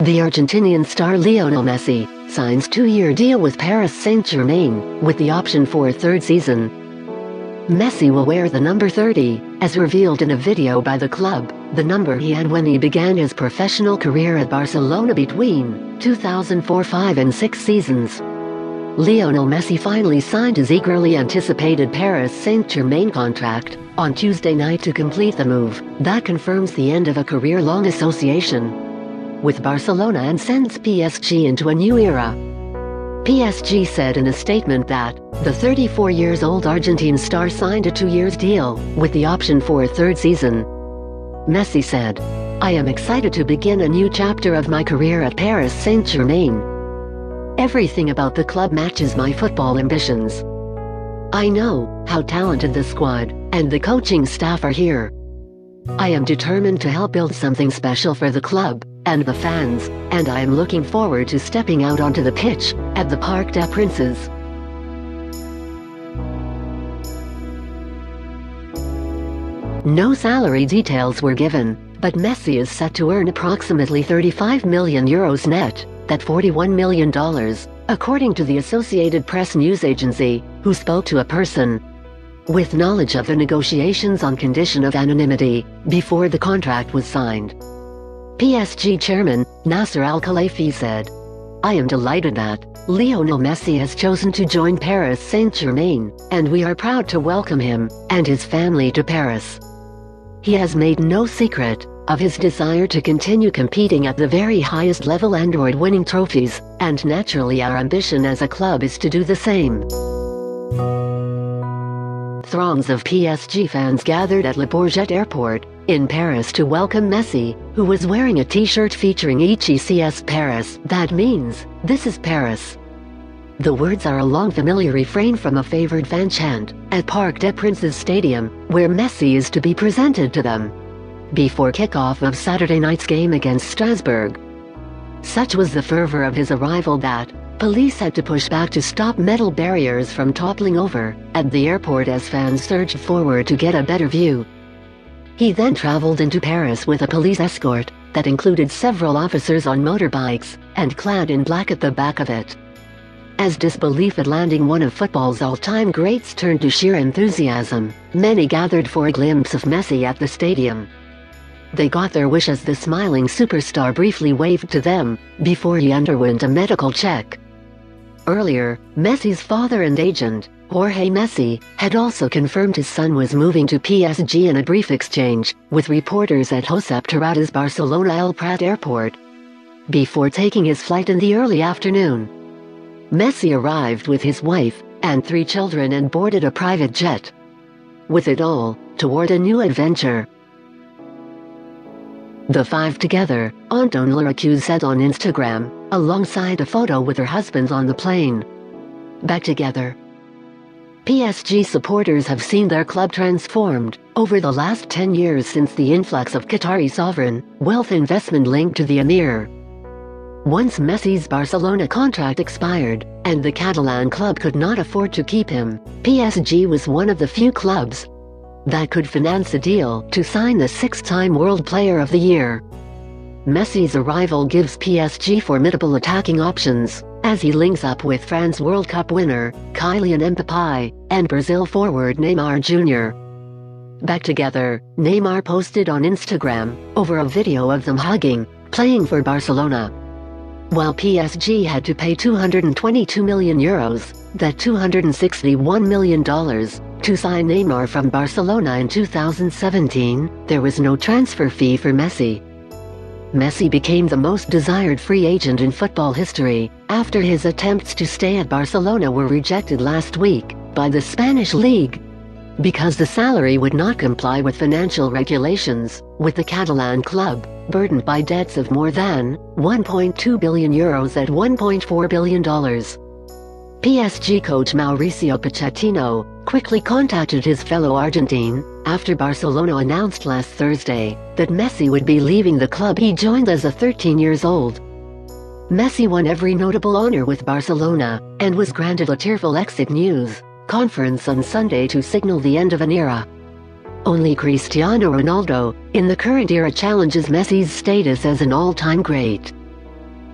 The Argentinian star Lionel Messi signs two-year deal with Paris Saint-Germain, with the option for a third season. Messi will wear the number 30, as revealed in a video by the club, the number he had when he began his professional career at Barcelona between 2004-5 and 6 seasons. Lionel Messi finally signed his eagerly anticipated Paris Saint-Germain contract on Tuesday night to complete the move that confirms the end of a career-long association with Barcelona and sends PSG into a new era. PSG said in a statement that the 34 years old Argentine star signed a two years deal with the option for a third season. Messi said, I am excited to begin a new chapter of my career at Paris Saint Germain. Everything about the club matches my football ambitions. I know how talented the squad and the coaching staff are here. I am determined to help build something special for the club and the fans, and I am looking forward to stepping out onto the pitch at the Parc des Princes. No salary details were given, but Messi is set to earn approximately 35 million euros net, that $41 million, according to the Associated Press news agency, who spoke to a person with knowledge of the negotiations on condition of anonymity before the contract was signed. PSG chairman, Nasser Al-Khelaifi said, I am delighted that Lionel Messi has chosen to join Paris Saint-Germain, and we are proud to welcome him and his family to Paris. He has made no secret of his desire to continue competing at the very highest level Android winning trophies, and naturally our ambition as a club is to do the same. Throngs of PSG fans gathered at Le Bourget Airport, in Paris to welcome Messi, who was wearing a t-shirt featuring Ici c'est Paris. That means, this is Paris. The words are a long familiar refrain from a favored fan chant at Parc des Princes Stadium, where Messi is to be presented to them. Before kickoff of Saturday night's game against Strasbourg. Such was the fervor of his arrival that, police had to push back to stop metal barriers from toppling over at the airport as fans surged forward to get a better view. He then traveled into Paris with a police escort that included several officers on motorbikes and clad in black at the back of it. As disbelief at landing one of football's all-time greats turned to sheer enthusiasm, many gathered for a glimpse of Messi at the stadium. They got their wish as the smiling superstar briefly waved to them, before he underwent a medical check. Earlier, Messi's father and agent, Jorge Messi, had also confirmed his son was moving to PSG in a brief exchange with reporters at Josep Tarradellas Barcelona El Prat airport. Before taking his flight in the early afternoon, Messi arrived with his wife and three children and boarded a private jet. With it all, toward a new adventure. The five together, Antonela Roccuzzo said on Instagram, alongside a photo with her husband on the plane. Back together, PSG supporters have seen their club transformed over the last 10 years since the influx of Qatari sovereign wealth investment linked to the Emir. Once Messi's Barcelona contract expired, and the Catalan club could not afford to keep him, PSG was one of the few clubs that could finance a deal to sign the six-time World Player of the Year. Messi's arrival gives PSG formidable attacking options, as he links up with France World Cup winner, Kylian Mbappé, and Brazil forward Neymar Jr. Back together, Neymar posted on Instagram, over a video of them hugging, playing for Barcelona. While PSG had to pay 222 million euros, that $261 million, to sign Neymar from Barcelona in 2017, there was no transfer fee for Messi. Messi became the most desired free agent in football history, after his attempts to stay at Barcelona were rejected last week by the Spanish League. Because the salary would not comply with financial regulations, with the Catalan club, burdened by debts of more than 1.2 billion euros at $1.4 billion. PSG coach Mauricio Pochettino quickly contacted his fellow Argentine after Barcelona announced last Thursday that Messi would be leaving the club he joined as a 13 years old. Messi won every notable honor with Barcelona and was granted a tearful exit news conference on Sunday to signal the end of an era. Only Cristiano Ronaldo, in the current era challenges Messi's status as an all-time great.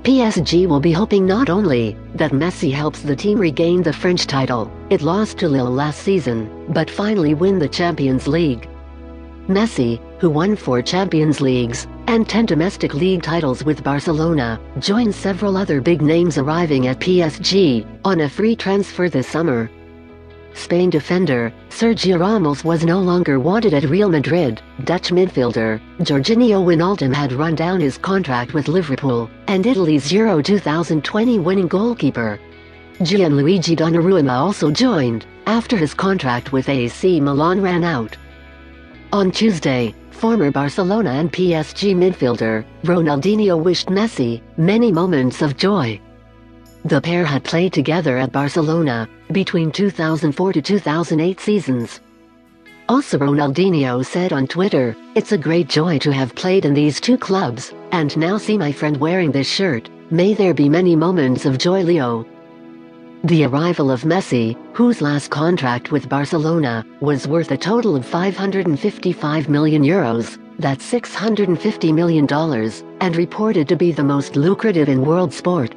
PSG will be hoping not only that Messi helps the team regain the French title it lost to Lille last season, but finally win the Champions League. Messi, who won four Champions Leagues and 10 domestic league titles with Barcelona, joins several other big names arriving at PSG on a free transfer this summer. Spain defender, Sergio Ramos was no longer wanted at Real Madrid. Dutch midfielder, Georginio Wijnaldum had run down his contract with Liverpool, and Italy's Euro 2020 winning goalkeeper. Gianluigi Donnarumma also joined, after his contract with AC Milan ran out. On Tuesday, former Barcelona and PSG midfielder, Ronaldinho wished Messi many moments of joy. The pair had played together at Barcelona between 2004 to 2008 seasons. Also Ronaldinho said on Twitter, It's a great joy to have played in these two clubs, and now see my friend wearing this shirt. May there be many moments of joy Leo. The arrival of Messi, whose last contract with Barcelona was worth a total of 555 million euros, that's 650 million dollars, and reported to be the most lucrative in world sport,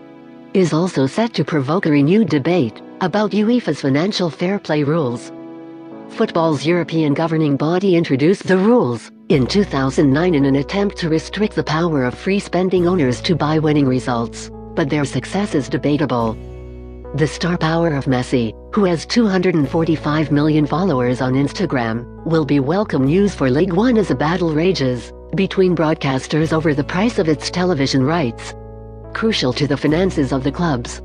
is also set to provoke a renewed debate about UEFA's financial fair play rules. Football's European governing body introduced the rules in 2009 in an attempt to restrict the power of free spending owners to buy winning results, but their success is debatable. The star power of Messi, who has 245 million followers on Instagram, will be welcome news for League 1 as a battle rages between broadcasters over the price of its television rights crucial to the finances of the clubs.